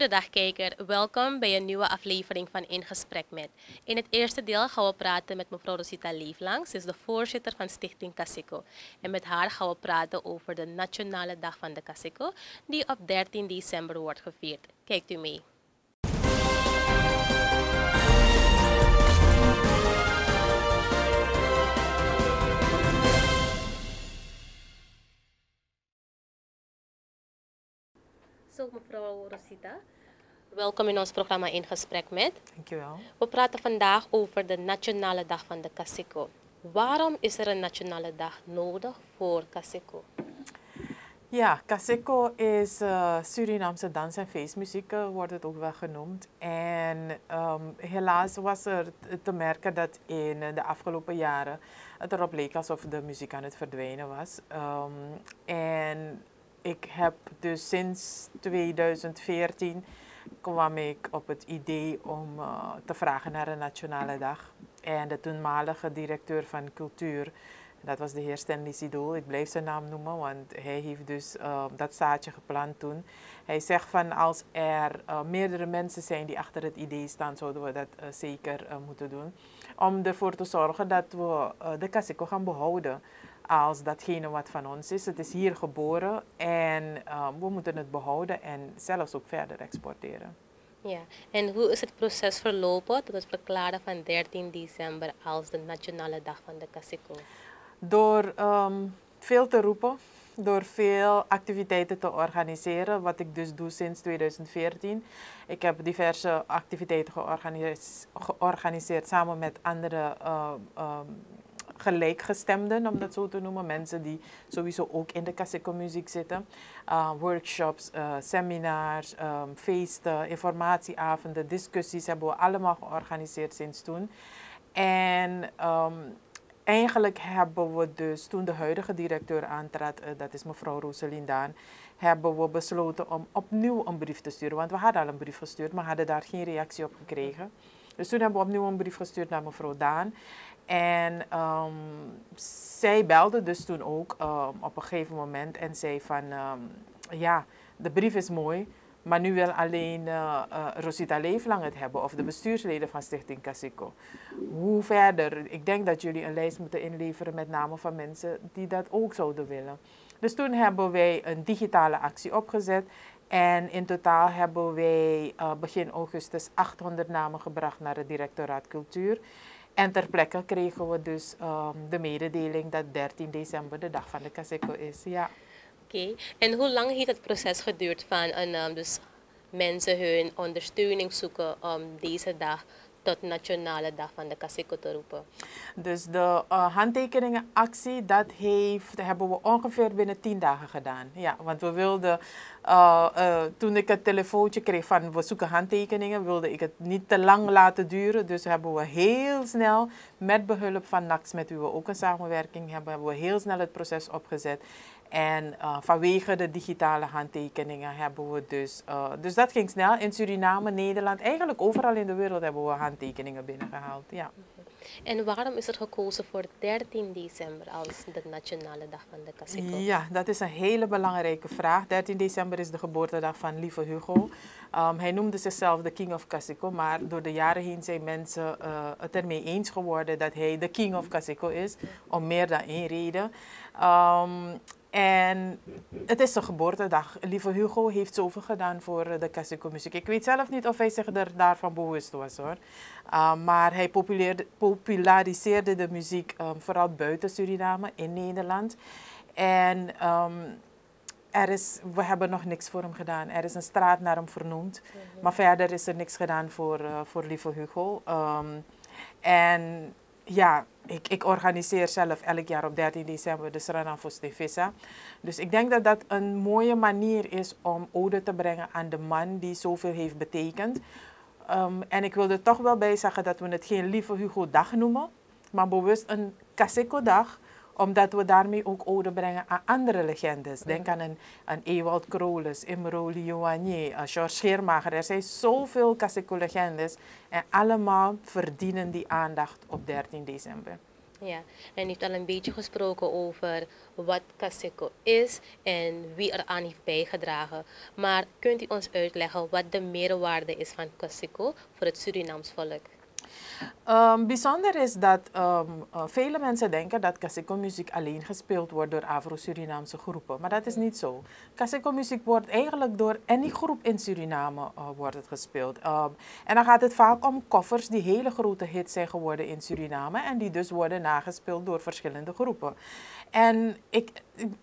Goedendag kijker, welkom bij een nieuwe aflevering van In Gesprek Met. In het eerste deel gaan we praten met mevrouw Rosita Leeflang. Ze is de voorzitter van Stichting Casico. En met haar gaan we praten over de Nationale Dag van de Casico, die op 13 december wordt gevierd. Kijkt u mee. Zo, mevrouw Rosita. Welkom in ons programma In Gesprek Met. Dankjewel. We praten vandaag over de Nationale Dag van de Casico. Waarom is er een Nationale Dag nodig voor Casico? Ja, Caseco is uh, Surinaamse dans- en feestmuziek, uh, wordt het ook wel genoemd. En um, helaas was er te merken dat in de afgelopen jaren het erop leek alsof de muziek aan het verdwijnen was. Um, en ik heb dus sinds 2014 kwam ik op het idee om uh, te vragen naar een nationale dag. En de toenmalige directeur van cultuur, dat was de heer Stanley Sidoel, ik blijf zijn naam noemen, want hij heeft dus uh, dat zaadje geplant toen. Hij zegt van als er uh, meerdere mensen zijn die achter het idee staan, zouden we dat zeker moeten doen. Om ervoor te zorgen dat we de Casico gaan behouden als datgene wat van ons is. Het is hier geboren en um, we moeten het behouden en zelfs ook verder exporteren. Ja, en hoe is het proces verlopen tot het verklaren van 13 december als de Nationale Dag van de Casico? Door um, veel te roepen, door veel activiteiten te organiseren, wat ik dus doe sinds 2014. Ik heb diverse activiteiten georganiseerd, georganiseerd samen met andere uh, um, gelijkgestemden, om dat zo te noemen. Mensen die sowieso ook in de Casico muziek zitten. Uh, workshops, uh, seminars, um, feesten, informatieavonden, discussies hebben we allemaal georganiseerd sinds toen. En um, eigenlijk hebben we dus, toen de huidige directeur aantrad, uh, dat is mevrouw Roselien Daan, hebben we besloten om opnieuw een brief te sturen. Want we hadden al een brief gestuurd, maar hadden daar geen reactie op gekregen. Dus toen hebben we opnieuw een brief gestuurd naar mevrouw Daan. En um, zij belde dus toen ook um, op een gegeven moment en zei van, um, ja, de brief is mooi, maar nu wil alleen uh, uh, Rosita Leeflang het hebben of de bestuursleden van Stichting Casico. Hoe verder? Ik denk dat jullie een lijst moeten inleveren met namen van mensen die dat ook zouden willen. Dus toen hebben wij een digitale actie opgezet en in totaal hebben wij uh, begin augustus 800 namen gebracht naar het directoraat cultuur. En ter plekke kregen we dus um, de mededeling dat 13 december de dag van de Caseco is. Ja. Oké, en hoe lang heeft het proces geduurd van een, um, dus mensen hun ondersteuning zoeken om deze dag tot Nationale Dag van de Caseco te roepen? Dus de uh, handtekeningenactie, dat heeft, hebben we ongeveer binnen tien dagen gedaan. Ja, want we wilden, uh, uh, toen ik het telefoontje kreeg van we zoeken handtekeningen, wilde ik het niet te lang laten duren. Dus hebben we heel snel, met behulp van NAX, met wie we ook een samenwerking hebben, hebben we heel snel het proces opgezet. En uh, vanwege de digitale handtekeningen hebben we dus, uh, dus dat ging snel. In Suriname, Nederland, eigenlijk overal in de wereld hebben we handtekeningen binnengehaald. Ja. En waarom is er gekozen voor 13 december als de nationale dag van de Casico? Ja, dat is een hele belangrijke vraag. 13 december is de geboortedag van lieve Hugo. Um, hij noemde zichzelf de King of Casico, maar door de jaren heen zijn mensen uh, het ermee eens geworden dat hij de King of Casico is, om meer dan één reden. Um, en het is zijn geboortedag. Lieve Hugo heeft zoveel gedaan voor de Casico muziek. Ik weet zelf niet of hij zich er daarvan bewust was hoor. Uh, maar hij populariseerde de muziek um, vooral buiten Suriname, in Nederland. En um, er is, we hebben nog niks voor hem gedaan. Er is een straat naar hem vernoemd. Maar verder is er niks gedaan voor, uh, voor lieve Hugo. Um, en ja, ik, ik, organiseer zelf elk jaar op 13 december de Sranafos de Vissa. Dus ik denk dat dat een mooie manier is om ode te brengen aan de man die zoveel heeft betekend. Um, en ik wil er toch wel bij zeggen dat we het geen lieve Hugo dag noemen, maar bewust een Kaseko dag omdat we daarmee ook ode brengen aan andere legendes. Denk aan een, een Ewald Krolus, Imro Lioanier, George Scheermacher. Er zijn zoveel Kaseko-legendes en allemaal verdienen die aandacht op 13 december. Ja, en u heeft al een beetje gesproken over wat Kaseko is en wie eraan heeft bijgedragen. Maar kunt u ons uitleggen wat de meerwaarde is van Kaseko voor het Surinaams volk? Um, bijzonder is dat um, uh, vele mensen denken dat Kaseko-muziek alleen gespeeld wordt door Afro-Surinaamse groepen. Maar dat is niet zo. Kaseko-muziek wordt eigenlijk door any groep in Suriname uh, wordt het gespeeld. Um, en dan gaat het vaak om koffers die hele grote hits zijn geworden in Suriname. En die dus worden nagespeeld door verschillende groepen. En ik,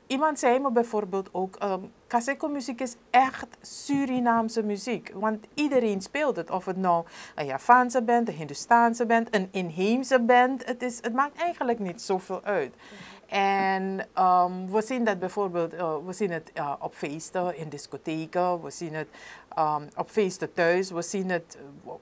iemand zei me bijvoorbeeld ook, um, Kaseko-muziek is echt Surinaamse muziek. Want iedereen speelt het. Of het nou een Javaanse band, een Hindustaanse band, een inheemse band. Het, is, het maakt eigenlijk niet zoveel uit. En um, we zien dat bijvoorbeeld, uh, we zien het uh, op feesten, in discotheken, we zien het um, op feesten thuis, we zien het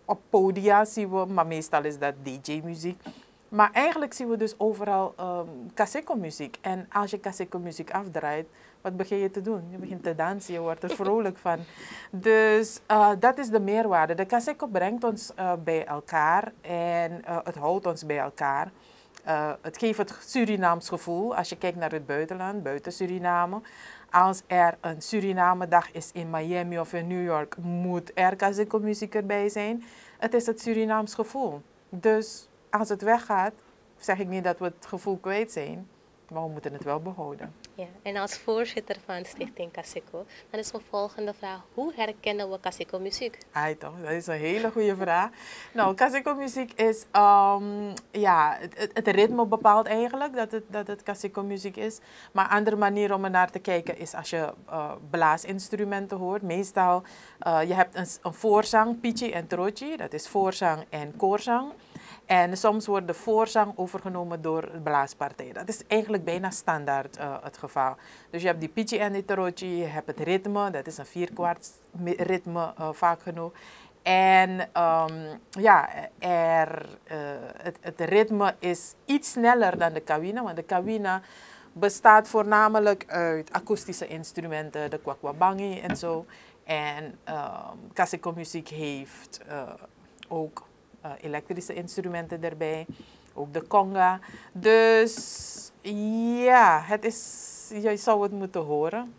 op podia, zien we, maar meestal is dat DJ-muziek. Maar eigenlijk zien we dus overal um, Kaseko-muziek. En als je Kaseko-muziek afdraait, wat begin je te doen? Je begint te dansen, je wordt er vrolijk van. Dus uh, dat is de meerwaarde. De Kaseko brengt ons uh, bij elkaar en uh, het houdt ons bij elkaar. het geeft het Surinaams gevoel als je kijkt naar het buitenland, buiten Suriname. Als er een Suriname-dag is in Miami of in New York, moet er Kaseko-muziek erbij zijn. Het is het Surinaams gevoel. Dus als het weggaat, zeg ik niet dat we het gevoel kwijt zijn, maar we moeten het wel behouden. Ja, en als voorzitter van Stichting Kaseko, dan is mijn volgende vraag: hoe herkennen we Kaseko muziek? Ai toch, dat is een hele goede vraag. nou, Kaseko muziek is, um, ja, het, het, ritme bepaalt eigenlijk dat het, dat het Kaseko muziek is. Maar een andere manier om er naar te kijken is als je uh, blaasinstrumenten hoort. Meestal, uh, je hebt een, een voorzang, pichi en trochi, dat is voorzang en koorzang. En soms wordt de voorzang overgenomen door de blaaspartij. Dat is eigenlijk bijna standaard uh, het geval. Dus je hebt die pitchy en die tarochi, je hebt het ritme, dat is een vierkwart ritme uh, vaak genoeg. En um, ja, er, uh, het, het, ritme is iets sneller dan de kawina, want de kawina bestaat voornamelijk uit akoestische instrumenten, de kwakwabangi en zo. En um, muziek heeft ook uh, elektrische instrumenten erbij. Ook de conga. Dus ja, het is, je zou het moeten horen.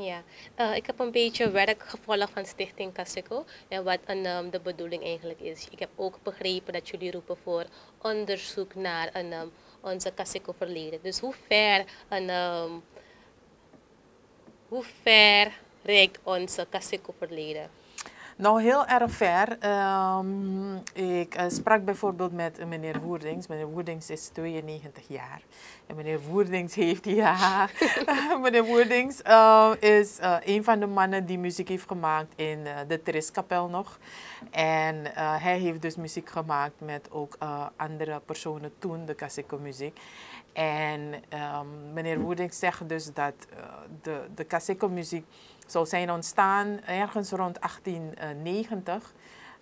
Ja, uh, ik heb een beetje werk gevolgd van Stichting Kaseko en wat een, um, de bedoeling eigenlijk is. Ik heb ook begrepen dat jullie roepen voor onderzoek naar een, um, onze Kaseko verleden. Dus hoe ver, een, um, hoe ver reikt onze Kaseko verleden? Nou, heel erg ver. Um, ik uh, sprak bijvoorbeeld met meneer Woerdings. Meneer Woerdings is 92 jaar. En meneer Woerdings heeft, ja, meneer Woerdings uh, is uh, een van de mannen die muziek heeft gemaakt in de Triskapel nog. En hij heeft dus muziek gemaakt met ook andere personen toen, de Kaseko muziek. En um, meneer Woerdings zegt dus dat de, de Kaseko muziek zou zijn ontstaan ergens rond 1890.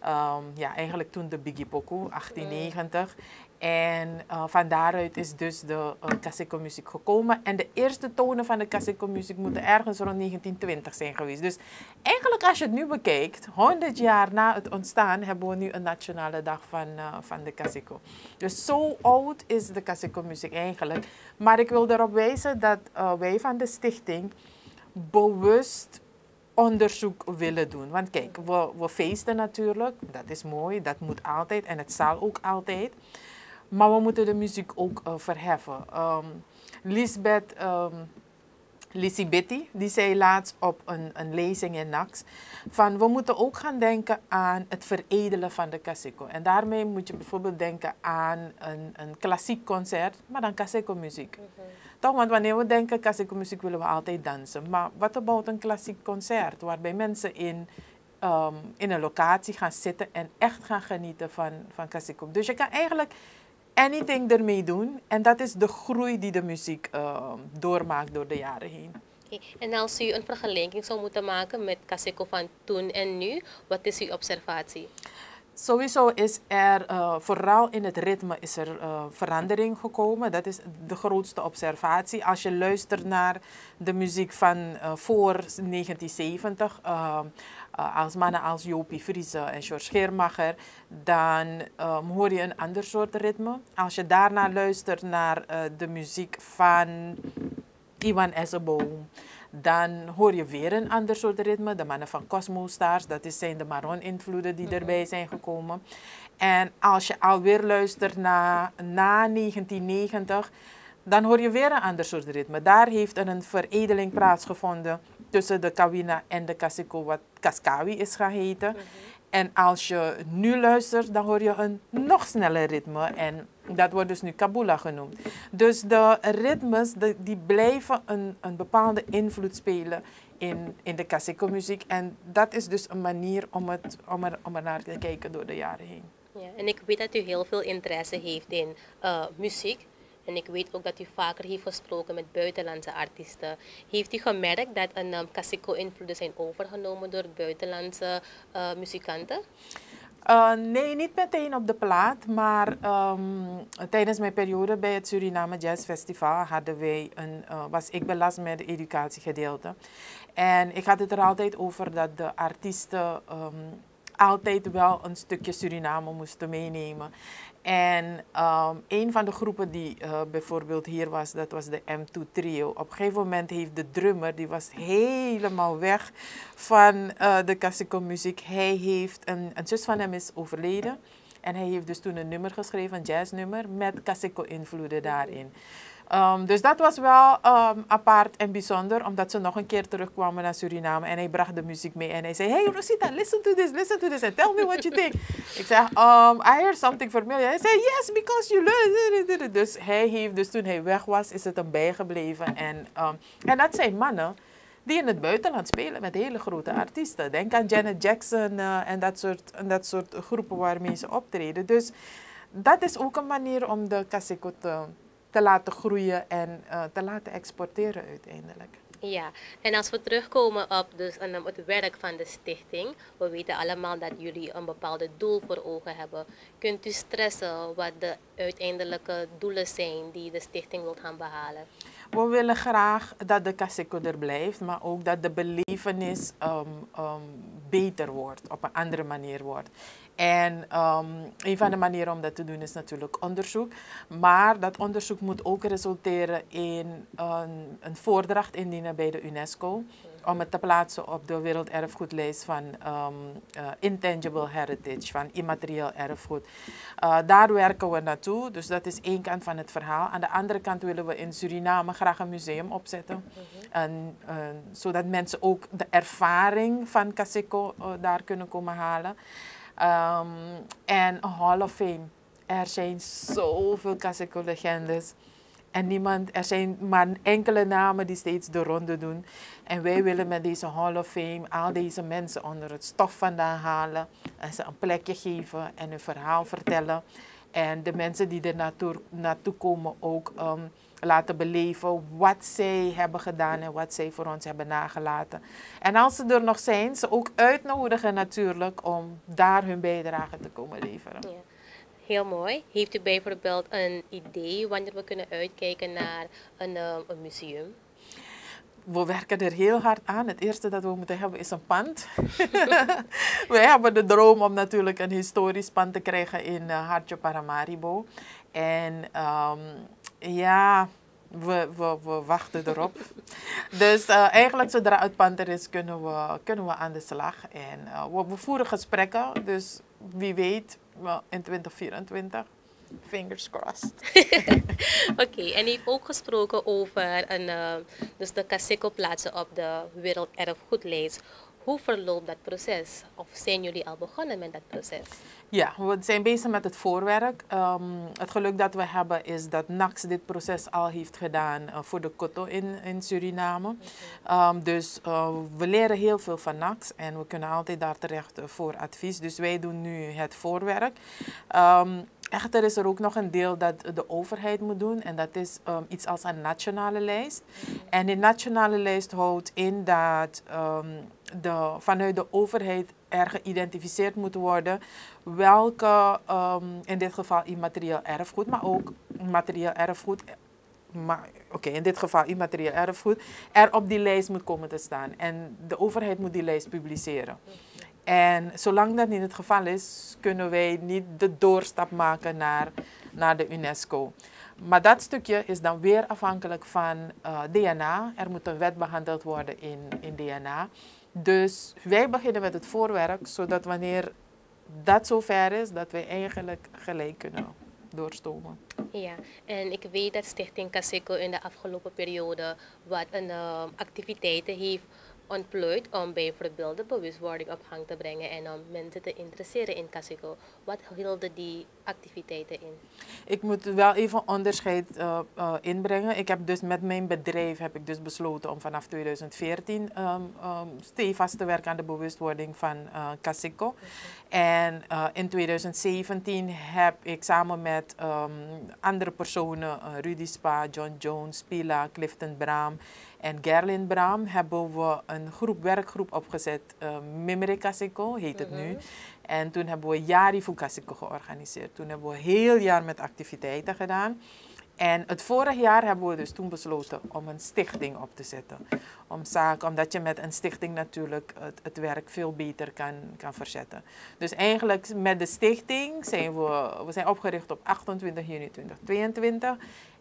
Um, ja, eigenlijk toen de Biggie Poku, 1890. En uh, van daaruit is dus de uh, Kaseko muziek gekomen. En de eerste tonen van de Kaseko muziek moeten ergens rond 1920 zijn geweest. Dus eigenlijk als je het nu bekijkt, 100 jaar na het ontstaan, hebben we nu een nationale dag van, uh, van de Kaseko. Dus zo oud is de Kaseko muziek eigenlijk. Maar ik wil erop wijzen dat wij van de stichting bewust onderzoek willen doen. Want kijk, we, we feesten natuurlijk, dat is mooi, dat moet altijd en het zal ook altijd. Maar we moeten de muziek ook uh, verheffen. Um, Lisbeth um, die zei laatst op een, een lezing in NAX, van we moeten ook gaan denken aan het veredelen van de Kaseko. En daarmee moet je bijvoorbeeld denken aan een, een klassiek concert, maar dan Kaseko muziek. Mm Toch, want wanneer we denken Kaseko muziek willen we altijd dansen. Maar wat about een klassiek concert, waarbij mensen in, um, in een locatie gaan zitten en echt gaan genieten van, van Kaseko. Dus je kan eigenlijk anything ermee doen. En dat is de groei die de muziek uh, doormaakt door de jaren heen. En als u een vergelijking zou moeten maken met Kaseko van toen en nu, wat is uw observatie? Sowieso is er uh, vooral in het ritme is er uh, verandering gekomen. Dat is de grootste observatie. Als je luistert naar de muziek van uh, voor 1970, als mannen als Jopie Friese en George Scheermacher, dan um, hoor je een ander soort ritme. Als je daarna luistert naar de muziek van Iwan Esseboom, dan hoor je weer een ander soort ritme. De mannen van Cosmo Stars, dat zijn de Maron-invloeden die erbij mhm. zijn gekomen. En als je alweer luistert naar na 1990, dan hoor je weer een ander soort ritme. Daar heeft een veredeling plaatsgevonden tussen de Kawina en de Kasiko, wat Kaskawi is gaan heten. Mhm. En als je nu luistert, dan hoor je een nog sneller ritme. En dat wordt dus nu Kabula genoemd. Dus de ritmes die blijven een, een bepaalde invloed spelen in, in de Kaseko muziek. En dat is dus een manier om, het, om, er, om er naar te kijken door de jaren heen. Ja, en ik weet dat u heel veel interesse heeft in uh, muziek. En ik weet ook dat u vaker heeft gesproken met buitenlandse artiesten. Heeft u gemerkt dat een um, Kasiko-invloeden zijn overgenomen door buitenlandse uh, muzikanten? Uh, nee, niet meteen op de plaat, maar um, tijdens mijn periode bij het Suriname Jazz Festival hadden wij een, uh, was ik belast met het educatiegedeelte. En ik had het er altijd over dat de artiesten um, altijd wel een stukje Suriname moesten meenemen. En um, een van de groepen die uh, bijvoorbeeld hier was, dat was de M2 Trio. Op een gegeven moment heeft de drummer, die was helemaal weg van uh, de klassieke muziek. Hij heeft, een, een zus van hem is overleden. En hij heeft dus toen een nummer geschreven, een jazznummer, met klassieke invloeden daarin. Um, dus dat was wel um, apart en bijzonder, omdat ze nog een keer terugkwamen naar Suriname en hij bracht de muziek mee en hij zei, hey Rosita, listen to this, listen to this and tell me what you think. Ik zeg, um, I heard something familiar. Hij zei, yes, because you learned. Dus hij heeft, dus toen hij weg was, is het hem bijgebleven. En, en dat zijn mannen die in het buitenland spelen met hele grote artiesten. Denk aan Janet Jackson uh, en, dat soort, en dat soort groepen waarmee ze optreden. Dus dat is ook een manier om de Kaseko te te laten groeien en uh, te laten exporteren uiteindelijk. Ja, en als we terugkomen op dus, um, het werk van de stichting, we weten allemaal dat jullie een bepaald doel voor ogen hebben. Kunt u stressen wat de uiteindelijke doelen zijn die de stichting wil gaan behalen? We willen graag dat de Kaseko er blijft, maar ook dat de belevenis um, um, beter wordt, op een andere manier wordt. En um, een van de manieren om dat te doen is natuurlijk onderzoek. Maar dat onderzoek moet ook resulteren in een, een voordracht indienen bij de UNESCO. Om het te plaatsen op de werelderfgoedlijst van um, uh, intangible heritage, van immaterieel erfgoed. Uh, daar werken we naartoe, dus dat is één kant van het verhaal. Aan de andere kant willen we in Suriname graag een museum opzetten. En, uh, zodat mensen ook de ervaring van uh, daar kunnen komen halen. Um, en een Hall of Fame. Er zijn zoveel Kaseko-legendes. En niemand, er zijn maar enkele namen die steeds de ronde doen. En wij willen met deze Hall of Fame al deze mensen onder het stof vandaan halen. En ze een plekje geven en hun verhaal vertellen. En de mensen die er naartoe, naartoe komen ook um, laten beleven wat zij hebben gedaan en wat zij voor ons hebben nagelaten. En als ze er nog zijn, ze ook uitnodigen natuurlijk om daar hun bijdrage te komen leveren. Ja. Heel mooi. Heeft u bijvoorbeeld een idee wanneer we kunnen uitkijken naar een, uh, een museum? we werken er heel hard aan. Het eerste dat we moeten hebben is een pand. Wij hebben de droom om natuurlijk een historisch pand te krijgen in uh, Hartje Paramaribo. En um, ja, we, we, wachten erop. dus uh, eigenlijk zodra het pand er is, kunnen we, kunnen we aan de slag. En uh, we, we, voeren gesprekken, dus wie weet in 2024. Fingers crossed. Oké, en u heeft ook gesproken over een, uh, dus de Kaseko plaatsen op de werelderfgoedlijst. Hoe verloopt dat proces? Of zijn jullie al begonnen met dat proces? Ja, we zijn bezig met het voorwerk. Um, het geluk dat we hebben is dat NAX dit proces al heeft gedaan uh, voor de Koto in, in Suriname. Um, dus uh, we leren heel veel van NAX en we kunnen altijd daar terecht uh, voor advies. Dus wij doen nu het voorwerk. Um, Echter is er ook nog een deel dat de overheid moet doen en dat is iets als een nationale lijst. En die nationale lijst houdt in dat vanuit de overheid er geïdentificeerd moet worden welke, ehm, in dit geval immaterieel erfgoed, maar ook materieel erfgoed, maar oké, in dit geval immaterieel erfgoed, er op die lijst moet komen te staan. En de overheid moet die lijst publiceren. En zolang dat niet het geval is, kunnen wij niet de doorstap maken naar, naar de UNESCO. Maar dat stukje is dan weer afhankelijk van eh, DNA. Er moet een wet behandeld worden in, in DNA. Dus wij beginnen met het voorwerk, zodat wanneer dat zover is, dat wij eigenlijk gelijk kunnen doorstomen. Ja, en ik weet dat Stichting Caseco in de afgelopen periode wat een uh, activiteiten heeft ontplooit om bijvoorbeeld de bewustwording op gang te brengen en om mensen te interesseren in Casico. Wat hielden die activiteiten in? Ik moet wel even onderscheid uh, uh, inbrengen. Ik heb dus met mijn bedrijf heb ik dus besloten om vanaf 2014 um, um, stevast te werken aan de bewustwording van uh, Casico. En in 2017 heb ik samen met um, andere personen, Rudy Spa, John Jones, Pila, Clifton Braam en Gerlin Braam hebben we een groep, werkgroep opgezet. Uh, Mimere Kasiko heet het nu. En toen hebben we Jari Kasiko georganiseerd. Toen hebben we heel jaar met activiteiten gedaan. En het vorig jaar hebben we dus toen besloten om een stichting op te zetten. Om zaken, omdat je met een stichting natuurlijk het, het werk veel beter kan, kan verzetten. Dus eigenlijk met de stichting zijn we, we zijn opgericht op 28 juni 2022.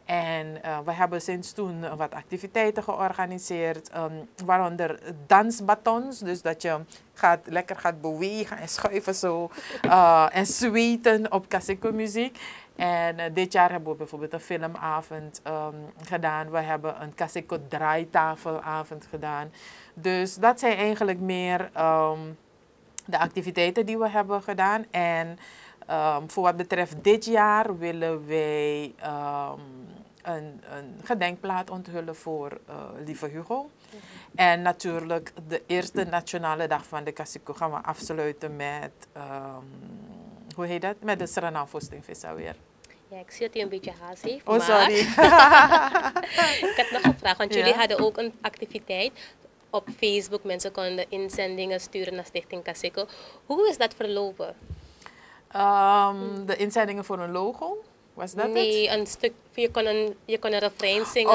En uh, we hebben sinds toen wat activiteiten georganiseerd, um, waaronder dansbatons. Dus dat je gaat, lekker gaat bewegen en schuiven zo. Uh, en zweten op Kaseko muziek. En uh, dit jaar hebben we bijvoorbeeld een filmavond um, gedaan. We hebben een Kaseko draaitafelavond gedaan. Dus dat zijn eigenlijk meer um, de activiteiten die we hebben gedaan. En voor wat betreft dit jaar willen wij een, een gedenkplaat onthullen voor uh, Lieve Hugo. En natuurlijk de eerste nationale dag van de Kasiko gaan we afsluiten met, um, hoe heet dat? Met de Suriname Vestivus weer. Ja, ik zie dat u een beetje haast heeft. Oh, sorry. ik heb nog een vraag, want jullie hadden ook een activiteit op Facebook. Mensen konden inzendingen sturen naar Stichting Kasiko. Hoe is dat verlopen? Um, de inzendingen voor een logo. Was dat nee, een stuk je kon een, je kon een refrein zingen.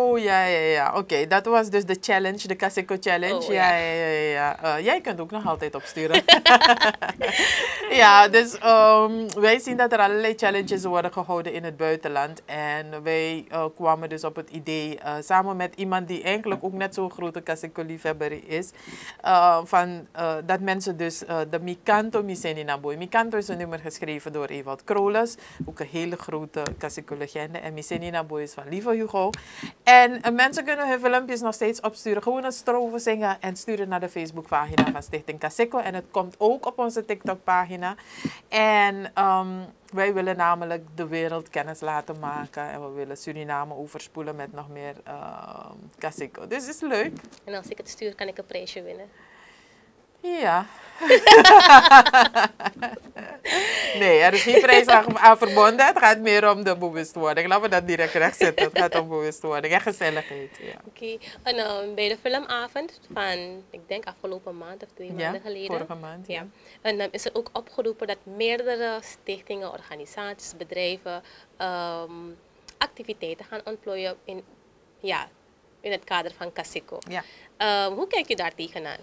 Oh, ja, ja, ja. Oké, dat was dus de challenge, de Caseco Challenge. Oh, ja, ja, ja. ja, ja. Uh, jij kunt ook nog altijd opsturen. ja, dus um, wij zien dat er allerlei challenges worden gehouden in het buitenland. En wij uh, kwamen dus op het idee, uh, samen met iemand die eigenlijk ook net zo'n grote Caseco-liefhebber is, van, dat mensen dus de Mikanto Misenina Boy. Mikanto is een nummer geschreven door Ewald Kroles, ook een hele grote Caseco-legende en Missenina Boys van Lieve Hugo. En uh, mensen kunnen hun filmpjes nog steeds opsturen. Gewoon een strofe zingen en sturen naar de Facebookpagina van Stichting Caseco. En het komt ook op onze TikTok-pagina. En um, wij willen namelijk de wereld kennis laten maken. En we willen Suriname overspoelen met nog meer uh, Dus het is leuk. En als ik het stuur, kan ik een prijsje winnen? Ja. nee, er is geen prijs aan, verbonden. Het gaat meer om de bewustwording. Laten we dat direct rechtzetten. Het gaat om bewustwording en gezelligheid. Ja. Oké. En uh, bij de filmavond van, ik denk afgelopen maand of twee maanden geleden. vorige maand. Ja. En dan is er ook opgeroepen dat meerdere stichtingen, organisaties, bedrijven um, activiteiten gaan ontplooien in, ja, in het kader van Casico. Ja. Um, hoe kijk je daar tegenaan?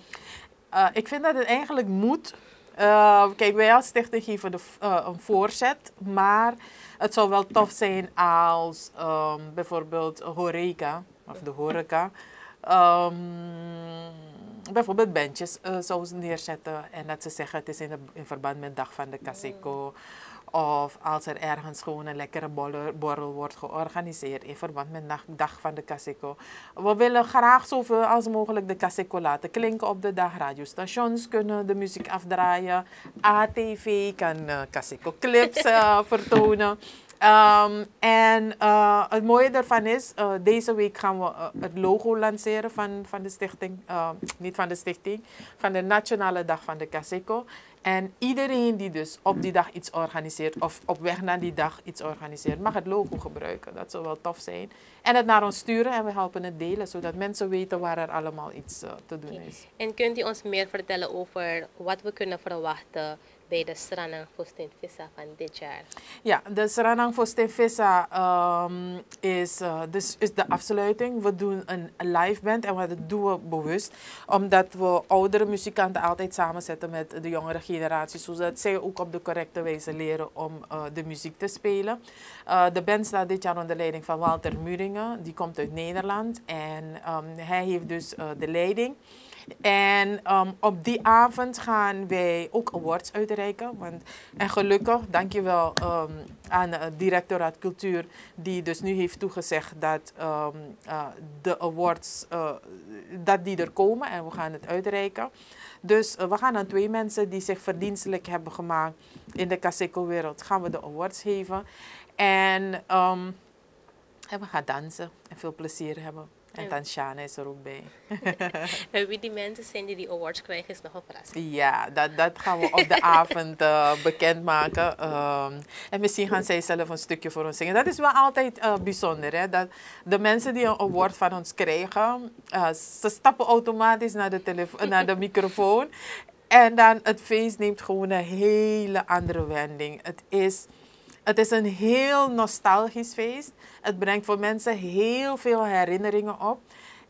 Uh, ik vind dat het eigenlijk moet. Uh, kijk, wij als stichting geven de, uh, een voorzet, maar het zou wel tof zijn als um, bijvoorbeeld horeca, of de horeca, um, bijvoorbeeld bandjes zouden neerzetten en dat ze zeggen het is in verband met Dag van de Caseco. Of als er ergens gewoon een lekkere borrel wordt georganiseerd in verband met de dag van de Caseco. We willen graag zoveel als mogelijk de Caseco laten klinken op de dag. Radiostations kunnen de muziek afdraaien. ATV kan uh, Caseco clips uh, vertonen. Um, en uh, het mooie daarvan is, uh, deze week gaan we uh, het logo lanceren van, van de stichting, niet van de stichting, van de Nationale Dag van de Caseco. En iedereen die dus op die dag iets organiseert of op weg naar die dag iets organiseert, mag het logo gebruiken. Dat zou wel tof zijn. En het naar ons sturen en we helpen het delen, zodat mensen weten waar er allemaal iets uh, te doen is. En kunt u ons meer vertellen over wat we kunnen verwachten bij de Sranang Fostin Vissa van dit jaar? Ja, de Sranang Fostin Vissa um, is, uh, dus is de afsluiting. We doen een live band en dat doen we bewust. Omdat we oudere muzikanten altijd samenzetten met de jongere generatie. Zodat zij ook op de correcte wijze leren om uh, de muziek te spelen. Uh, de band staat dit jaar onder leiding van Walter Muringen. Die komt uit Nederland. En um, hij heeft dus de leiding. En um, op die avond gaan wij ook awards uitreiken. Want, en gelukkig, dankjewel um, aan de directoraat cultuur, die dus nu heeft toegezegd dat um, uh, de awards uh, dat die er komen en we gaan het uitreiken. Dus we gaan aan twee mensen die zich verdienstelijk hebben gemaakt in de Caseco-wereld, gaan we de awards geven. En, en we gaan dansen en veel plezier hebben. En dan Shana is er ook bij. en wie die mensen zijn die die awards krijgen is nog een verrassing. Ja, dat, dat gaan we op de avond uh, bekendmaken. Um, en misschien gaan zij zelf een stukje voor ons zingen. Dat is wel altijd uh, bijzonder. Hè? Dat de mensen die een award van ons krijgen, uh, ze stappen automatisch naar de, naar de microfoon. En dan het feest neemt gewoon een hele andere wending. Het is het is een heel nostalgisch feest. Het brengt voor mensen heel veel herinneringen op.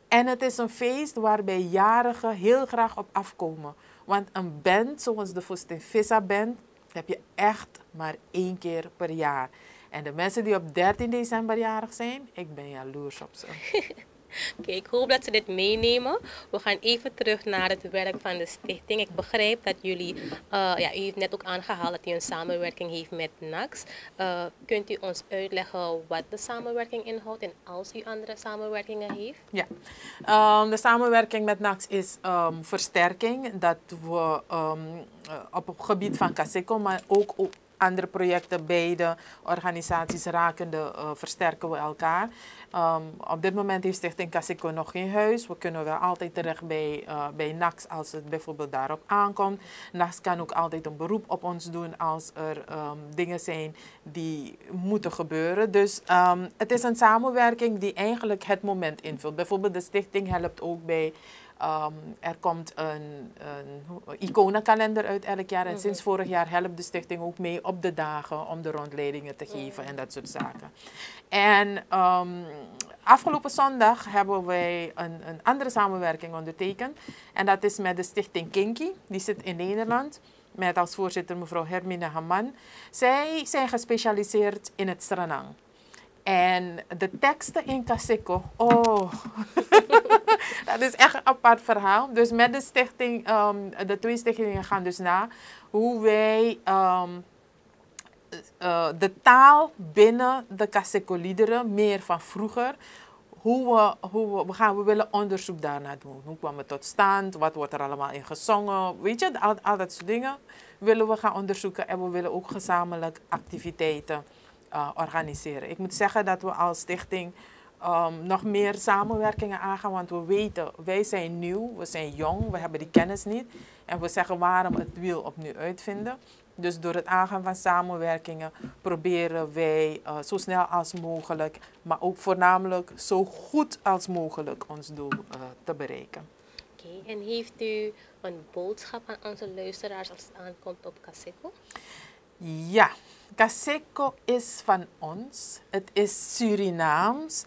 En het is een feest waarbij jarigen heel graag op afkomen. Want een band zoals de Vissa Band heb je echt maar één keer per jaar. En de mensen die op 13 december jarig zijn, ik ben jaloers op ze. Oké, ik hoop dat ze dit meenemen. We gaan even terug naar het werk van de stichting. Ik begrijp dat jullie, uh, ja, u heeft net ook aangehaald dat u een samenwerking heeft met NAX. Uh, kunt u ons uitleggen wat de samenwerking inhoudt en als u andere samenwerkingen heeft? Ja, um, de samenwerking met NAX is um, versterking. Dat we um, op het gebied van Caseco, maar ook op andere projecten bij de organisaties rakende uh, versterken we elkaar. Um, op dit moment heeft Stichting Casico nog geen huis. We kunnen wel altijd terecht bij, uh, bij NAX als het bijvoorbeeld daarop aankomt. NAX kan ook altijd een beroep op ons doen als er um, dingen zijn die moeten gebeuren. Dus um, het is een samenwerking die eigenlijk het moment invult. Bijvoorbeeld de stichting helpt ook bij Um, er komt een, een iconenkalender uit elk jaar. En -hmm. sinds vorig jaar helpt de stichting ook mee op de dagen om de rondleidingen te geven en dat soort zaken. En um, afgelopen zondag hebben wij een, een andere samenwerking ondertekend. En dat is met de stichting Kinky. Die zit in Nederland met als voorzitter mevrouw Hermine Haman. Zij zijn gespecialiseerd in het Sranang. En de teksten in Kaseko, oh, dat is echt een apart verhaal. Dus met de stichting, um, de twee stichtingen gaan dus na hoe wij um, uh, de taal binnen de Kaseko-liederen, meer van vroeger, hoe we, hoe we, we, gaan, we willen onderzoek daarna doen. Hoe kwam het tot stand? Wat wordt er allemaal in gezongen? Weet je, al, al dat soort dingen willen we gaan onderzoeken. En we willen ook gezamenlijk activiteiten uh, organiseren. Ik moet zeggen dat we als stichting um, nog meer samenwerkingen aangaan, want we weten, wij zijn nieuw, we zijn jong, we hebben die kennis niet. En we zeggen waarom het wiel opnieuw uitvinden. Dus door het aangaan van samenwerkingen proberen wij uh, zo snel als mogelijk, maar ook voornamelijk zo goed als mogelijk ons doel uh, te bereiken. Oké, okay. en heeft u een boodschap aan onze luisteraars als het aankomt op Caseco? Ja, Caseco is van ons. Het is Surinaams.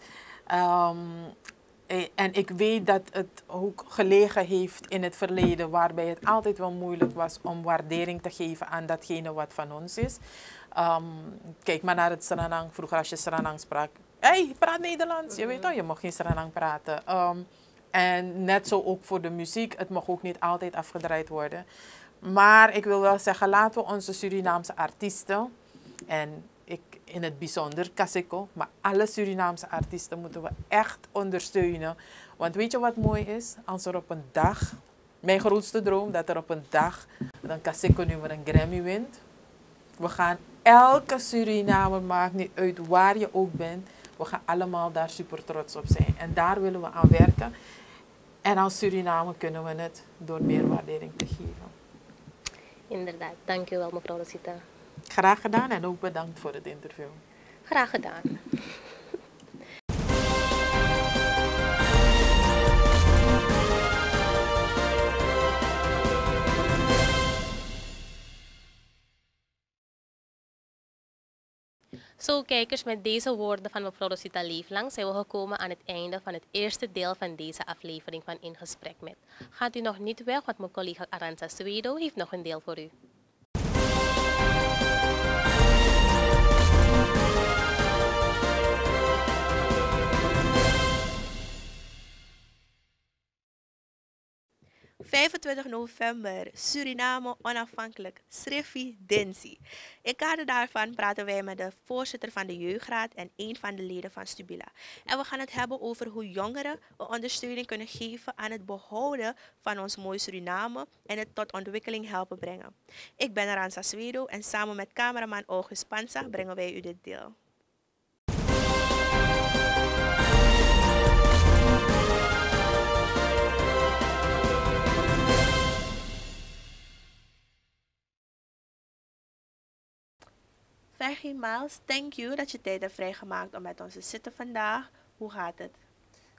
Um, en ik weet dat het ook gelegen heeft in het verleden, waarbij het altijd wel moeilijk was om waardering te geven aan datgene wat van ons is. Um, kijk maar naar het Sranang. Vroeger als je Sranang sprak, hé, hey, praat Nederlands. Je weet toch, je mag geen Sranang praten. Um, en net zo ook voor de muziek, het mag ook niet altijd afgedraaid worden. Maar ik wil wel zeggen, laten we onze Surinaamse artiesten, en ik in het bijzonder Kaseko, maar alle Surinaamse artiesten moeten we echt ondersteunen. Want weet je wat mooi is? Als er op een dag, mijn grootste droom, dat er op een dag een Kaseko nu een Grammy wint. We gaan elke Surinamer, maakt niet uit waar je ook bent, we gaan allemaal daar super trots op zijn. En daar willen we aan werken. En als Suriname kunnen we het door meer waardering te geven. Inderdaad. Dank u wel, mevrouw Rosita. Graag gedaan en ook bedankt voor het interview. Graag gedaan. Zo kijkers, met deze woorden van mevrouw Rosita Leeflang zijn we gekomen aan het einde van het eerste deel van deze aflevering van In Gesprek Met. Gaat u nog niet weg, want mijn collega Aranza Suedo heeft nog een deel voor u. ...25 november, Suriname onafhankelijk, Srifi Densi. In kader daarvan praten wij met de voorzitter van de jeugdraad en een van de leden van Stubila. En we gaan het hebben over hoe jongeren een ondersteuning kunnen geven aan het behouden van ons mooie Suriname en het tot ontwikkeling helpen brengen. Ik ben Aranza Swedo en samen met cameraman August Panza brengen wij u dit deel. Vergie Miles, thank you dat je tijd hebt vrijgemaakt om met ons te zitten vandaag. Hoe gaat het?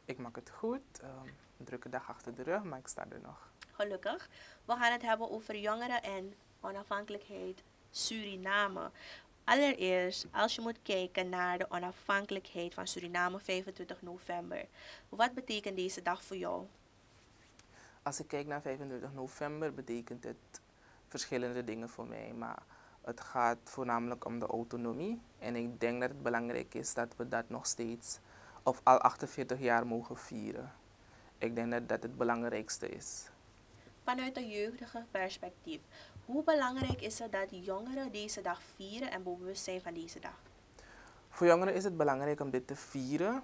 Ik maak het goed. Um, een drukke dag achter de rug, maar ik sta er nog. Gelukkig. We gaan het hebben over jongeren en onafhankelijkheid Suriname. Allereerst, als je moet kijken naar de onafhankelijkheid van Suriname 25 november, wat betekent deze dag voor jou? Als ik kijk naar 25 november, betekent het verschillende dingen voor mij. Maar het gaat voornamelijk om de autonomie. En ik denk dat het belangrijk is dat we dat nog steeds of al 48 jaar mogen vieren. Ik denk dat dat het belangrijkste is. Vanuit een jeugdige perspectief, hoe belangrijk is het dat jongeren deze dag vieren en bewust zijn van deze dag? Voor jongeren is het belangrijk om dit te vieren,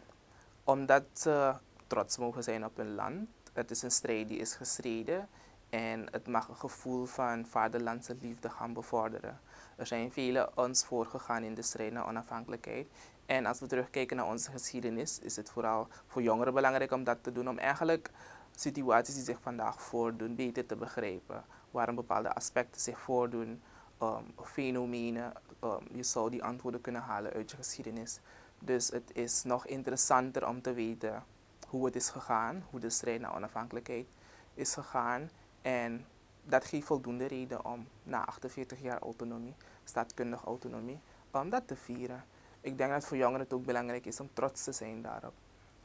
omdat ze trots mogen zijn op hun land. Het is een strijd die is gestreden en het mag een gevoel van vaderlandse liefde gaan bevorderen. Er zijn vele ons voorgegaan in de strijd naar onafhankelijkheid. En als we terugkijken naar onze geschiedenis, is het vooral voor jongeren belangrijk om dat te doen. Om eigenlijk situaties die zich vandaag voordoen beter te begrijpen. Waarom bepaalde aspecten zich voordoen, um, fenomenen. Um, je zou die antwoorden kunnen halen uit je geschiedenis. Dus het is nog interessanter om te weten hoe het is gegaan, hoe de strijd naar onafhankelijkheid is gegaan. En dat geeft voldoende reden om na 48 jaar autonomie, staatkundige autonomie, om dat te vieren. Ik denk dat voor jongeren het ook belangrijk is om trots te zijn daarop.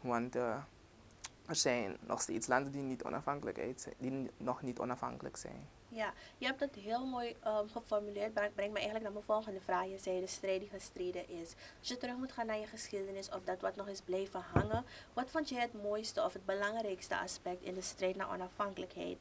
Want uh, er zijn nog steeds landen die, niet onafhankelijkheid zijn, die nog niet onafhankelijk zijn. Ja, je hebt het heel mooi um, geformuleerd, maar ik breng me eigenlijk naar mijn volgende vraag. Je zei de strijd die gestreden is. Als je terug moet gaan naar je geschiedenis of dat wat nog is blijven hangen, wat vond je het mooiste of het belangrijkste aspect in de strijd naar onafhankelijkheid?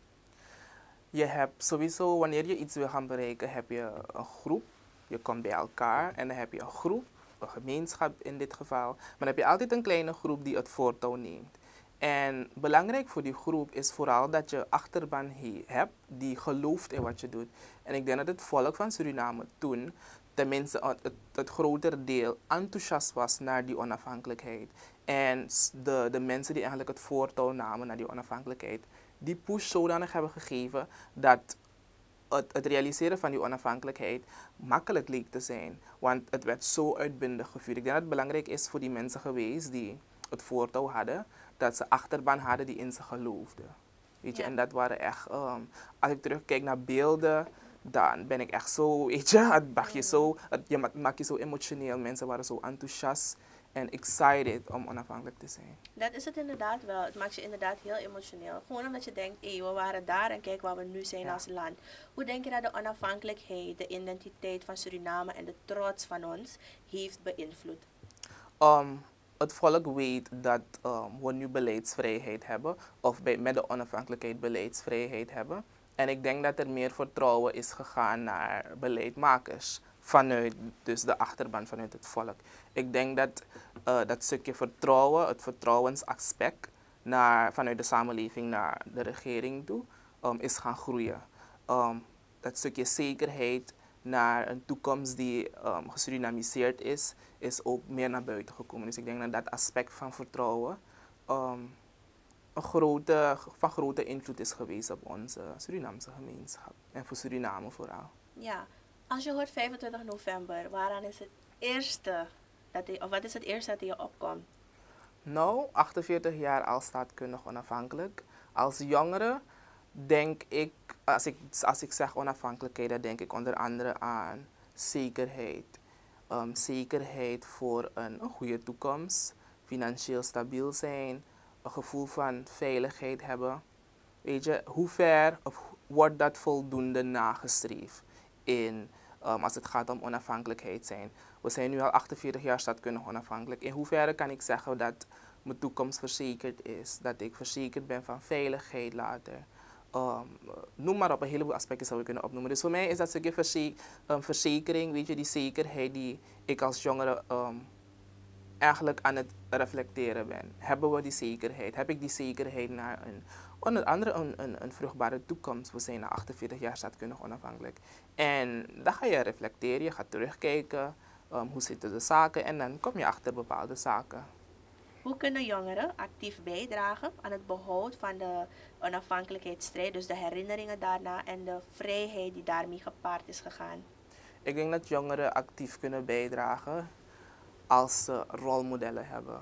Je hebt sowieso, wanneer je iets wil gaan bereiken, heb je een groep. Je komt bij elkaar en dan heb je een groep, een gemeenschap in dit geval. Maar dan heb je altijd een kleine groep die het voortouw neemt. En belangrijk voor die groep is vooral dat je achterban hebt die gelooft in wat je doet. En ik denk dat het volk van Suriname toen, tenminste het, het grotere deel, enthousiast was naar die onafhankelijkheid. En de, de mensen die eigenlijk het voortouw namen naar die onafhankelijkheid, die push zodanig hebben gegeven dat het, het, realiseren van die onafhankelijkheid makkelijk leek te zijn. Want het werd zo uitbundig gevierd. Ik denk dat het belangrijk is voor die mensen geweest die het voortouw hadden, dat ze achterban hadden die in ze geloofden. Weet je, en dat waren echt, um, als ik terugkijk naar beelden, dan ben ik echt zo, weet je, het je zo, het, je maakt je zo emotioneel. Mensen waren zo enthousiast en excited om onafhankelijk te zijn. Dat is het inderdaad wel. Het maakt je inderdaad heel emotioneel. Gewoon omdat je denkt, hé, hey, we waren daar en kijk waar we nu zijn als land. Hoe denk je dat de onafhankelijkheid, de identiteit van Suriname en de trots van ons heeft beïnvloed? Um, het volk weet dat um, we nu beleidsvrijheid hebben, of bij, met de onafhankelijkheid beleidsvrijheid hebben. En ik denk dat er meer vertrouwen is gegaan naar beleidmakers vanuit dus de achterban, vanuit het volk. Ik denk dat uh, dat stukje vertrouwen, het vertrouwensaspect naar, vanuit de samenleving naar de regering toe, um, is gaan groeien. Um, dat stukje zekerheid naar een toekomst die um, gesurinamiseerd is, is ook meer naar buiten gekomen. Dus ik denk dat dat aspect van vertrouwen een grote, van grote invloed is geweest op onze Surinaamse gemeenschap. En voor Suriname vooral. Ja, als je hoort 25 november, waaraan is het eerste, dat je, of wat is het eerste dat je opkomt? Nou, 48 jaar al staatkundig onafhankelijk. Als jongere denk ik, als ik, als ik zeg onafhankelijkheid, dan denk ik onder andere aan zekerheid. Um, zekerheid voor een, een goede toekomst, financieel stabiel zijn, een gevoel van veiligheid hebben. Weet je, hoe ver wordt dat voldoende nagestreefd in, um, als het gaat om onafhankelijkheid zijn? We zijn nu al 48 jaar staatkundig onafhankelijk. In hoeverre kan ik zeggen dat mijn toekomst verzekerd is? Dat ik verzekerd ben van veiligheid later? Um, noem maar op, een heleboel aspecten zou ik kunnen opnoemen. Dus voor mij is dat stukje verze um, verzekering, weet je, die zekerheid die ik als jongere eigenlijk aan het reflecteren ben. Hebben we die zekerheid? Heb ik die zekerheid naar een, onder andere een, een, een vruchtbare toekomst? We zijn na 48 jaar staatkundig onafhankelijk. En dan ga je reflecteren, je gaat terugkijken, um, hoe zitten de zaken en dan kom je achter bepaalde zaken. Hoe kunnen jongeren actief bijdragen aan het behoud van de onafhankelijkheidsstrijd, dus de herinneringen daarna en de vrijheid die daarmee gepaard is gegaan? Ik denk dat jongeren actief kunnen bijdragen als ze rolmodellen hebben.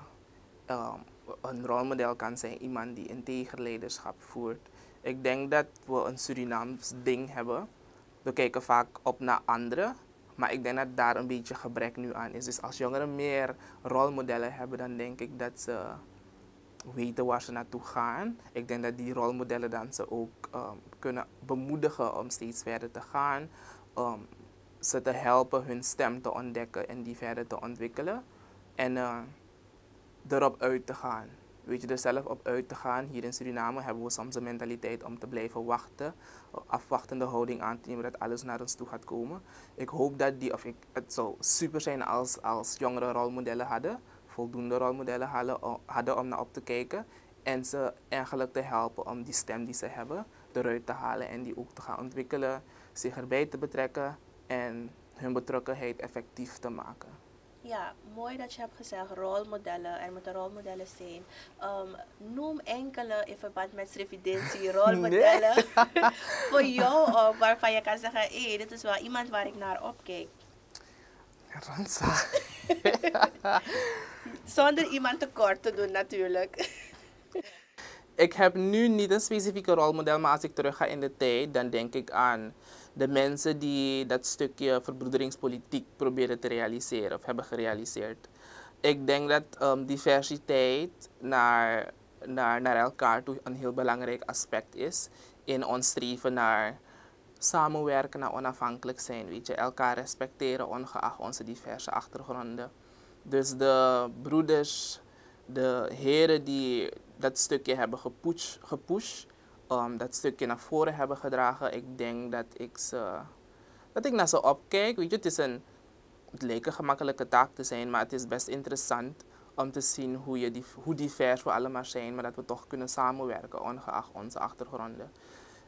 Um, een rolmodel kan zijn iemand die integer leiderschap voert. Ik denk dat we een Surinaams ding hebben. We kijken vaak op naar anderen, maar ik denk dat daar een beetje gebrek nu aan is. Dus als jongeren meer rolmodellen hebben, dan denk ik dat ze weten waar ze naartoe gaan. Ik denk dat die rolmodellen dan ze ook um, kunnen bemoedigen om steeds verder te gaan. Um, ze te helpen hun stem te ontdekken en die verder te ontwikkelen. En uh, erop uit te gaan. Weet je, er zelf op uit te gaan. Hier in Suriname hebben we soms de mentaliteit om te blijven wachten. Afwachtende houding aan te nemen dat alles naar ons toe gaat komen. Ik hoop dat die, of ik, het zou super zijn als, als jongeren rolmodellen hadden. Voldoende rolmodellen hadden om naar op te kijken. En ze eigenlijk te helpen om die stem die ze hebben eruit te halen en die ook te gaan ontwikkelen. Zich erbij te betrekken en hun betrokkenheid effectief te maken. Ja, mooi dat je hebt gezegd rolmodellen. Er moeten rolmodellen zijn. Um, noem enkele in verband met revidentie rolmodellen nee. voor jou op waarvan je kan zeggen, hé, hey, dit is wel iemand waar ik naar opkijk. Ransa. Zonder iemand tekort te doen natuurlijk. ik heb nu niet een specifieke rolmodel, maar als ik terug ga in de tijd, dan denk ik aan de mensen die dat stukje verbroederingspolitiek proberen te realiseren of hebben gerealiseerd. Ik denk dat um, diversiteit naar, naar, naar elkaar toe een heel belangrijk aspect is in ons streven naar samenwerken, naar onafhankelijk zijn. Weet je, elkaar respecteren ongeacht onze diverse achtergronden. Dus de broeders, de heren die dat stukje hebben gepusht, gepusht um, dat stukje naar voren hebben gedragen. Ik denk dat ik, ze, dat ik naar ze opkijk. Weet je, het, is een, lijkt een gemakkelijke taak te zijn, maar het is best interessant om te zien hoe, je die, hoe divers we allemaal zijn, maar dat we toch kunnen samenwerken, ongeacht onze achtergronden.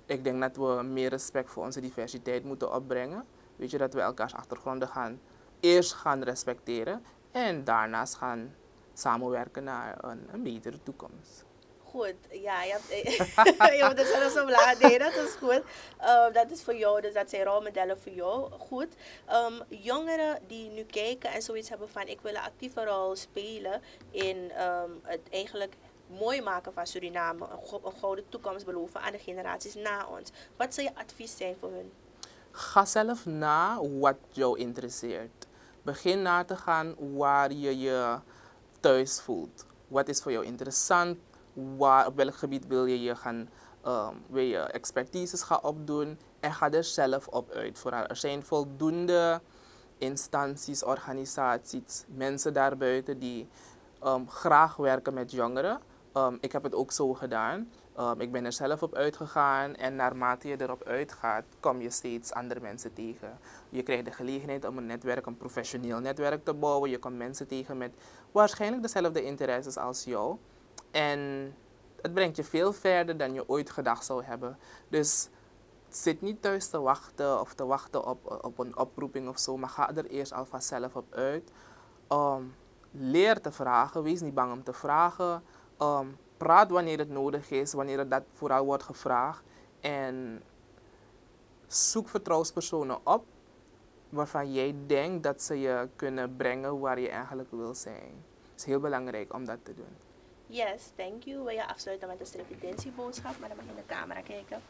Ik denk dat we meer respect voor onze diversiteit moeten opbrengen. Weet je, dat we elkaars achtergronden gaan, eerst gaan respecteren en daarnaast gaan samenwerken naar een, een betere toekomst goed. Ja, je, hebt, je moet het zo. Nee, dat is goed. Um, dat is voor jou, dus dat zijn rolmodellen voor jou. Goed. Um, jongeren die nu kijken en zoiets hebben van ik wil een actieve rol spelen in um, het eigenlijk mooi maken van Suriname, een, gouden toekomst beloven aan de generaties na ons. Wat zou je advies zijn voor hun? Ga zelf na wat jou interesseert. Begin na te gaan waar je je thuis voelt. Wat is voor jou interessant? Waar, op welk gebied wil je je gaan, um, wil je expertises gaan opdoen en ga er zelf op uit. Vooral er zijn voldoende instanties, organisaties, mensen daarbuiten die um, graag werken met jongeren. Um, ik heb het ook zo gedaan. Ik ben er zelf op uitgegaan en naarmate je erop uitgaat, kom je steeds andere mensen tegen. Je krijgt de gelegenheid om een netwerk, een professioneel netwerk te bouwen. Je komt mensen tegen met waarschijnlijk dezelfde interesses als jou. En het brengt je veel verder dan je ooit gedacht zou hebben. Dus zit niet thuis te wachten of te wachten op, op een oproeping of zo, maar ga er eerst alvast zelf op uit. Um, leer te vragen, wees niet bang om te vragen. Um, praat wanneer het nodig is, wanneer het dat vooral wordt gevraagd. En zoek vertrouwenspersonen op waarvan jij denkt dat ze je kunnen brengen waar je eigenlijk wil zijn. Het is heel belangrijk om dat te doen. Yes, thank you. Wil je afsluiten met een strepidentieboodschap, maar dan mag je in de camera kijken.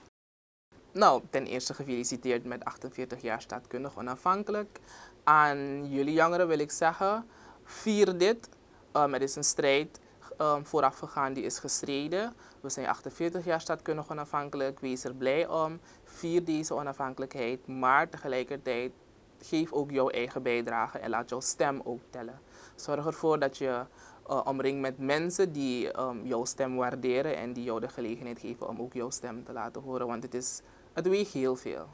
Nou, ten eerste gefeliciteerd met 48 jaar staatkundig onafhankelijk. Aan jullie jongeren wil ik zeggen, vier dit. Um, het is een strijd um, vooraf gegaan, die is gestreden. We zijn 48 jaar staatkundig onafhankelijk. Wees er blij om. Vier deze onafhankelijkheid, maar tegelijkertijd geef ook jouw eigen bijdrage en laat jouw stem ook tellen. Zorg ervoor dat je uh, omringt met mensen die um, jouw stem waarderen en die jou de gelegenheid geven om ook jouw stem te laten horen, want het, is, het weegt heel veel.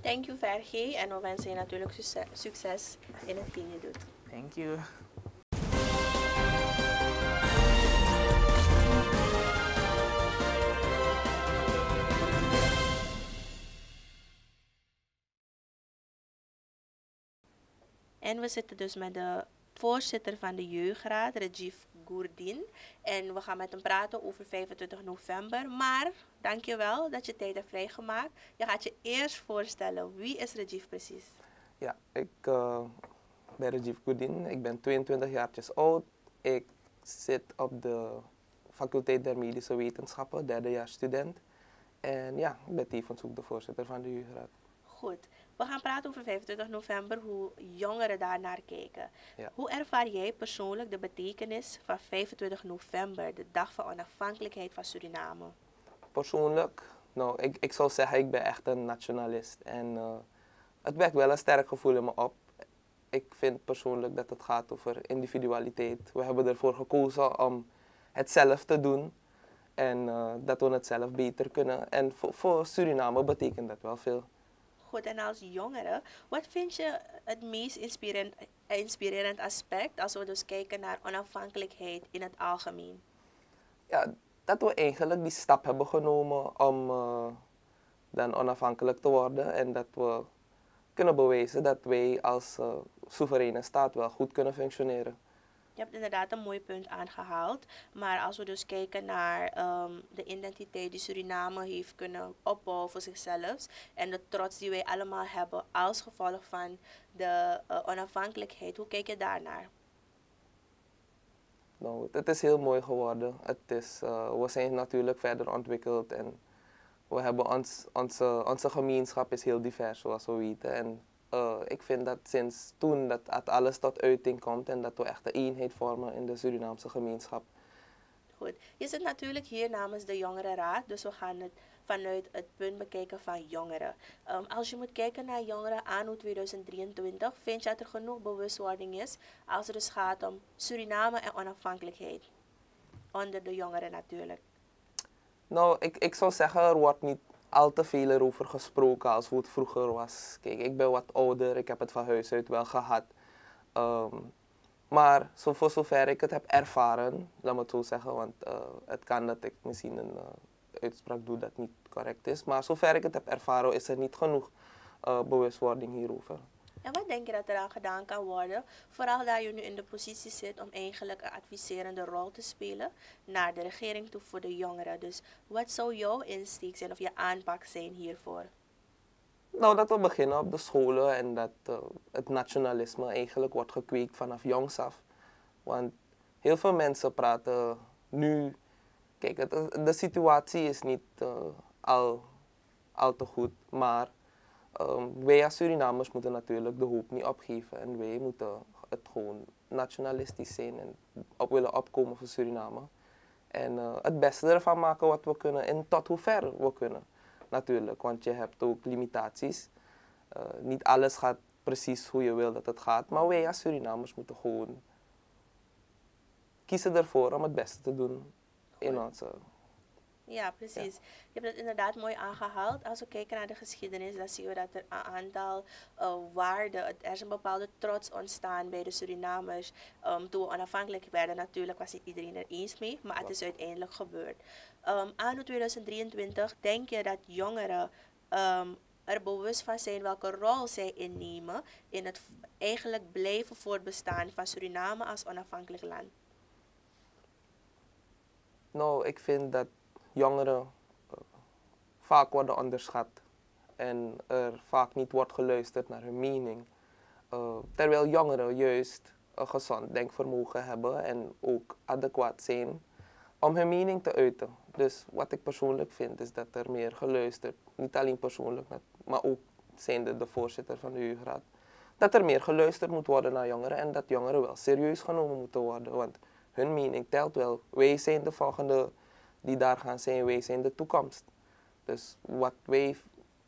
Thank you Verge en we wensen je natuurlijk succes in hetgeen je doet. Thank you. En we zitten dus met de voorzitter van de jeugdraad, Rajiv Gourdin. En we gaan met hem praten over 25 november. Maar dankjewel dat je tijd hebt vrijgemaakt. Je gaat je eerst voorstellen. Wie is Rajiv precies? Ja, ik uh, ben Rajiv Gourdin. Ik ben 22 jaar oud. Ik zit op de faculteit der medische wetenschappen, derde jaar student. En ja, ik ben tevens ook de voorzitter van de jeugdraad. Goed. We gaan praten over 25 november, hoe jongeren daar naar kijken. Hoe ervaar jij persoonlijk de betekenis van 25 november, de dag van onafhankelijkheid van Suriname? Persoonlijk, nou, ik, ik zou zeggen, ik ben echt een nationalist. En uh, het wekt wel een sterk gevoel in me op. Ik vind persoonlijk dat het gaat over individualiteit. We hebben ervoor gekozen om het zelf te doen. En uh, dat we het zelf beter kunnen. En voor, voor Suriname betekent dat wel veel goed. En als jongere, wat vind je het meest inspirerend, inspirerend aspect als we dus kijken naar onafhankelijkheid in het algemeen? Ja, dat we eigenlijk die stap hebben genomen om uh, dan onafhankelijk te worden en dat we kunnen bewijzen dat wij als uh, soevereine staat wel goed kunnen functioneren. Je hebt inderdaad een mooi punt aangehaald. Maar als we dus kijken naar um, de identiteit die Suriname heeft kunnen opbouwen voor zichzelf. En de trots die wij allemaal hebben als gevolg van de uh, onafhankelijkheid. Hoe kijk je daarnaar? Nou, het is heel mooi geworden. Het is, uh, we zijn natuurlijk verder ontwikkeld en we hebben ons, onze, onze gemeenschap is heel divers zoals we weten. En uh, ik vind dat sinds toen dat, dat alles tot uiting komt en dat we echt een eenheid vormen in de Surinaamse gemeenschap. Goed. Je zit natuurlijk hier namens de Jongerenraad, dus we gaan het vanuit het punt bekijken van jongeren. Um, als je moet kijken naar jongeren anno 2023, vind je dat er genoeg bewustwording is als het dus gaat om Suriname en onafhankelijkheid? Onder de jongeren natuurlijk. Nou, ik, ik zou zeggen, er wordt niet al te veel erover gesproken als hoe het vroeger was. Kijk, ik ben wat ouder, ik heb het van huis uit wel gehad. Um, maar zo, voor zover ik het heb ervaren, laat me het zo zeggen, want uh, het kan dat ik misschien een uh, uitspraak doe dat niet correct is. Maar zover ik het heb ervaren, is er niet genoeg uh, bewustwording hierover. En wat denk je dat eraan gedaan kan worden? Vooral daar je nu in de positie zit om eigenlijk een adviserende rol te spelen naar de regering toe voor de jongeren. Dus wat zou jouw insteek zijn of je aanpak zijn hiervoor? Nou, dat we beginnen op de scholen en dat uh, het nationalisme eigenlijk wordt gekweekt vanaf jongs af. Want heel veel mensen praten nu. Kijk, de situatie is niet uh, al, al te goed, maar Um, wij als Surinamers moeten natuurlijk de hoop niet opgeven en wij moeten het gewoon nationalistisch zijn en op willen opkomen voor Suriname. En uh, het beste ervan maken wat we kunnen en tot hoe ver we kunnen natuurlijk, want je hebt ook limitaties. Uh, niet alles gaat precies hoe je wil dat het gaat, maar wij als Surinamers moeten gewoon kiezen ervoor om het beste te doen in onze ja, precies. Je hebt het inderdaad mooi aangehaald. Als we kijken naar de geschiedenis, dan zien we dat er een aantal uh, waarden, er is een bepaalde trots ontstaan bij de Surinamers. Um, toen we onafhankelijk werden, natuurlijk was niet iedereen er eens mee, maar het is uiteindelijk gebeurd. Um, anno 2023 denk je dat jongeren um, er bewust van zijn welke rol zij innemen in het eigenlijk blijven voortbestaan van Suriname als onafhankelijk land? Nou, ik vind dat jongeren eh, vaak worden onderschat en er vaak niet wordt geluisterd naar hun mening. Uh, terwijl jongeren juist een gezond denkvermogen hebben en ook adequaat zijn om hun mening te uiten. Dus wat ik persoonlijk vind is dat er meer geluisterd, niet alleen persoonlijk, maar ook zijnde de voorzitter van de jeugdraad, dat er meer geluisterd moet worden naar jongeren en dat jongeren wel serieus genomen moeten worden. Want hun mening telt wel. Wij zijn de volgende die daar gaan zijn, wij zijn de toekomst. Dus wat wij,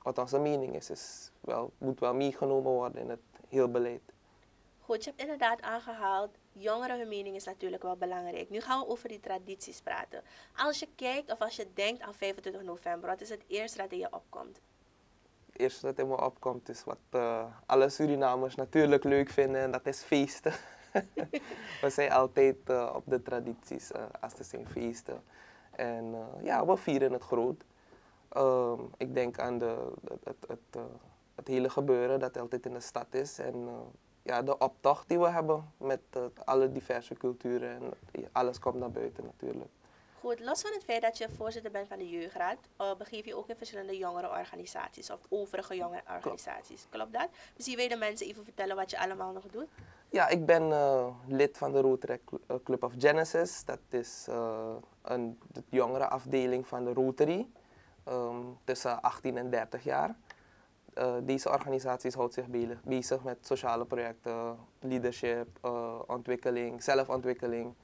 wat onze mening is, is wel, moet wel meegenomen worden in het heel beleid. Goed, je hebt inderdaad aangehaald, jongeren hun mening is natuurlijk wel belangrijk. Nu gaan we over die tradities praten. Als je kijkt of als je denkt aan 25 november, wat is het eerste dat in je opkomt? Het eerste dat in me opkomt is wat uh, alle Surinamers natuurlijk leuk vinden en dat is feesten. we zijn altijd uh, op de tradities uh, als er zijn feesten. En ja, we vieren het groot. Ehm, ik denk aan de, het, het, het, het, hele gebeuren dat altijd in de stad is. En ja, de optocht die we hebben met alle diverse culturen. En alles komt naar buiten natuurlijk. Goed, los van het feit dat je voorzitter bent van de jeugdraad, uh, begeef je ook in verschillende jongerenorganisaties of overige jongerenorganisaties. Klopt dat? Misschien wil je de mensen even vertellen wat je allemaal nog doet? Ja, ik ben uh, lid van de Rotary Club of Genesis. Dat is uh, een de jongere afdeling van de Rotary um, tussen 18 en 30 jaar. deze organisatie houdt zich bezig met sociale projecten, leadership, ontwikkeling, zelfontwikkeling.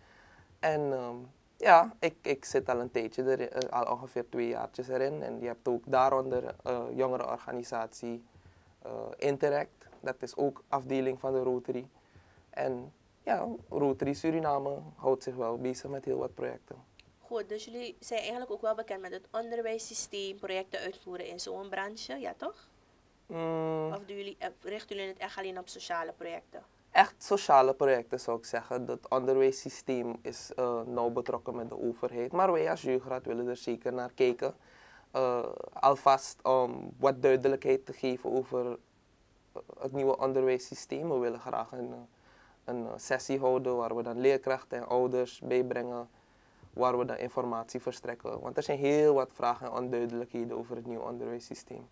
En um, ja, ik, ik zit al een tijdje er, al ongeveer twee jaartjes erin. En je hebt ook daaronder uh, jongerenorganisatie uh, Interact. Dat is ook afdeling van de Rotary. En ja, Rotary Suriname houdt zich wel bezig met heel wat projecten. Goed, dus jullie zijn eigenlijk ook wel bekend met het onderwijssysteem, projecten uitvoeren in zo'n branche, ja toch? Mm. Of doen jullie, eh, richten jullie het echt alleen op sociale projecten? Echt sociale projecten zou ik zeggen. Het onderwijssysteem is uh, nauw betrokken met de overheid. Maar wij als jeugdraad willen er zeker naar kijken. Uh, alvast om wat duidelijkheid te geven over het nieuwe onderwijssysteem. We willen graag een een eh, sessie houden waar we dan leerkrachten en ouders bijbrengen, waar we dan informatie verstrekken. Want er zijn heel wat vragen en onduidelijkheden over het nieuwe onderwijssysteem.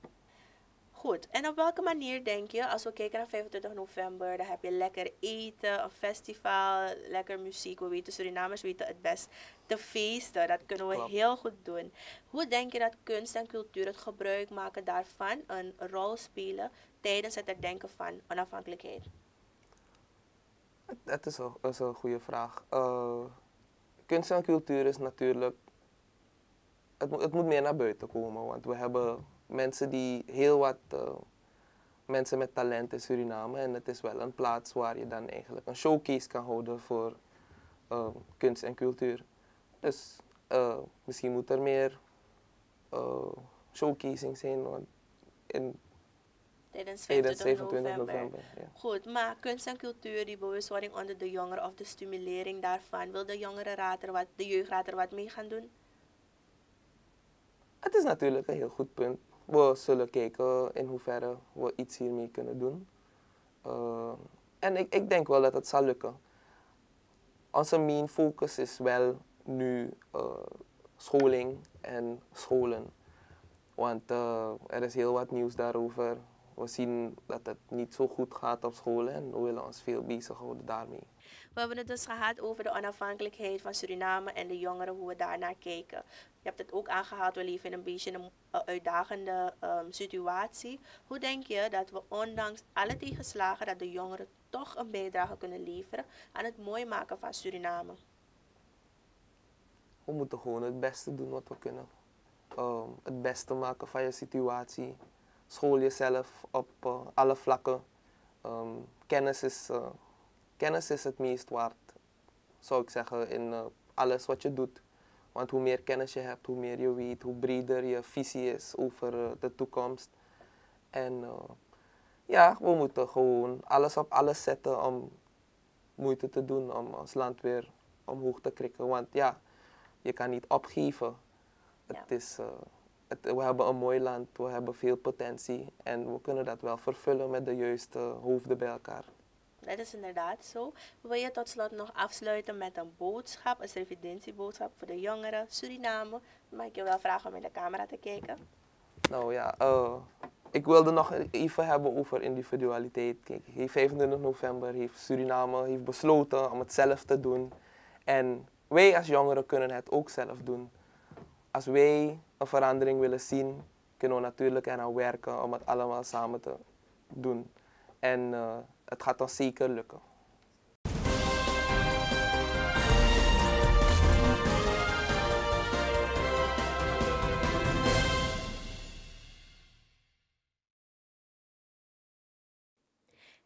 Goed, en op welke manier denk je, als we kijken naar 25 november, dan heb je lekker eten, een festival, lekker muziek. We weten, Surinamers weten het best. De feesten, dat kunnen we heel goed doen. Hoe denk je dat kunst en cultuur, het gebruik maken daarvan, een rol spelen tijdens het herdenken van onafhankelijkheid? Dat is een, is een goede vraag. Uh, kunst en cultuur is natuurlijk. Het, het, moet meer naar buiten komen, want we hebben mensen die heel wat. Uh, mensen met talent in Suriname. En het is wel een plaats waar je dan eigenlijk een showcase kan houden voor uh, kunst en cultuur. Dus misschien moet er meer showcasing zijn. Want in tijdens 25, november. Goed, maar kunst en cultuur, die bewustwording onder de jongeren of de stimulering daarvan, wil de jongerenraad er wat, de jeugdraad er wat mee gaan doen? Het is natuurlijk een heel goed punt. We zullen kijken in hoeverre we iets hiermee kunnen doen. Uh, en ik, ik denk wel dat het zal lukken. Onze main focus is wel nu uh, scholing en scholen. Want uh, er is heel wat nieuws daarover we zien dat het niet zo goed gaat op scholen en we willen ons veel bezighouden daarmee. We hebben het dus gehad over de onafhankelijkheid van Suriname en de jongeren, hoe we daarnaar kijken. Je hebt het ook aangehaald, we leven in een beetje een uitdagende um, situatie. Hoe denk je dat we ondanks alle tegenslagen, dat de jongeren toch een bijdrage kunnen leveren aan het mooi maken van Suriname? We moeten gewoon het beste doen wat we kunnen. Um, het beste maken van je situatie school jezelf op uh, alle vlakken. Um, kennis, is, uh, kennis is het meest waard, zou ik zeggen, in uh, alles wat je doet. Want hoe meer kennis je hebt, hoe meer je weet, hoe breder je visie is over de toekomst. En ja, we moeten gewoon alles op alles zetten om moeite te doen om ons land weer omhoog te krikken. Want ja, je kan niet opgeven. Het is we hebben een mooi land, we hebben veel potentie en we kunnen dat wel vervullen met de juiste hoofden bij elkaar. dat is inderdaad zo. Wil je tot slot nog afsluiten met een boodschap, een evidentieboodschap voor de jongeren, Suriname? Dan mag ik je wel vragen om in de camera te kijken. Nou ja, uh, ik wilde nog even hebben over individualiteit. Kijk, 25 november heeft Suriname heeft besloten om het zelf te doen. En wij als jongeren kunnen het ook zelf doen. Als wij een verandering willen zien, kunnen we natuurlijk eraan werken om het allemaal samen te doen. En uh, het gaat ons zeker lukken.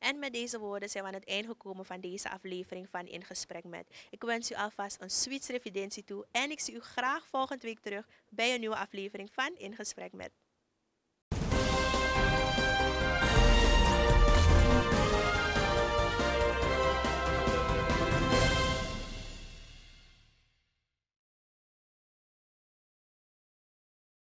En met deze woorden zijn we aan het eind gekomen van deze aflevering van In Gesprek met. Ik wens u alvast een sweet revidentie toe en ik zie u graag volgende week terug bij een nieuwe aflevering van In Gesprek met.